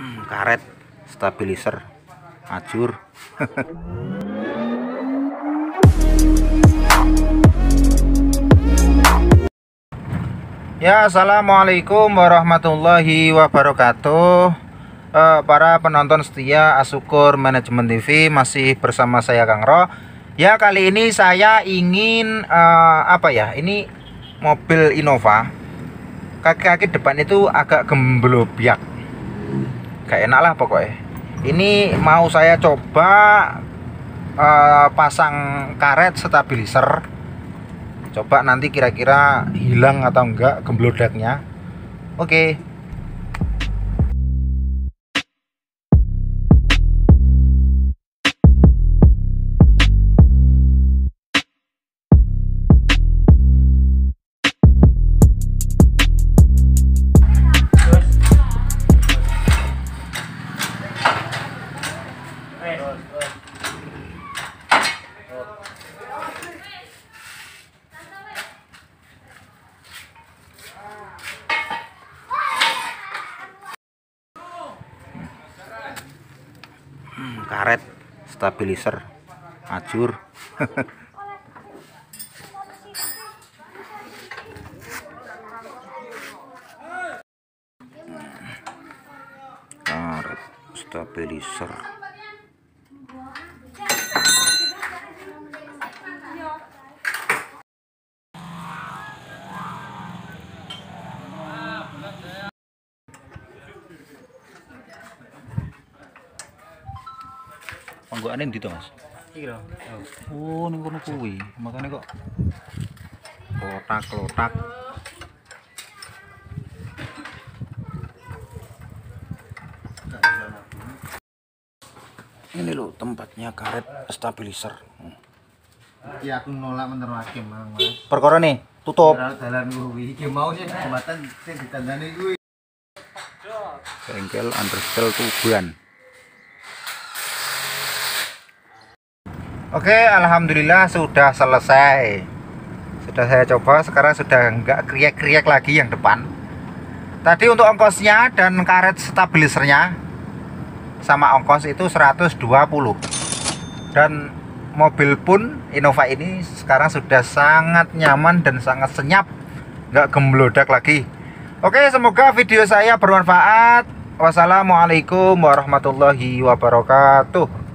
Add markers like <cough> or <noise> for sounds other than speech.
Hmm, karet stabilizer ajur. <laughs> Ya assalamualaikum warahmatullahi wabarakatuh. Eh, para penonton setia Asukur Manajemen TV masih bersama saya Kang Ro ya kali ini saya ingin eh, apa ya ini mobil Innova. Kaki-kaki depan itu agak gemblobiak gak enak lah pokoknya. Ini mau saya coba eh, pasang karet stabilizer. Coba nanti kira-kira hilang atau enggak gemblodaknya. Oke Hmm, karet stabilizer ajur. <laughs> Karet stabilizer panggoane ndi to Mas Iya. Oh, ning kono kuwi. Makane kok kotak-kotak. Ini loh tempatnya karet stabilizer. Iya aku nolak menerake mang Mas. Perkara nih, tutup. Ora dalan kuwi. Iki mau sih jembatan sing ditandani kuwi. Bengkel understel Tuban. Oke, alhamdulillah sudah selesai. Sudah saya coba, sekarang sudah enggak kriak-kriak lagi yang depan. Tadi untuk ongkosnya dan karet stabilizernya sama ongkos itu 120. Dan mobil pun Innova ini sekarang sudah sangat nyaman dan sangat senyap, nggak gemblodak lagi. Oke, semoga video saya bermanfaat. Wassalamualaikum warahmatullahi wabarakatuh.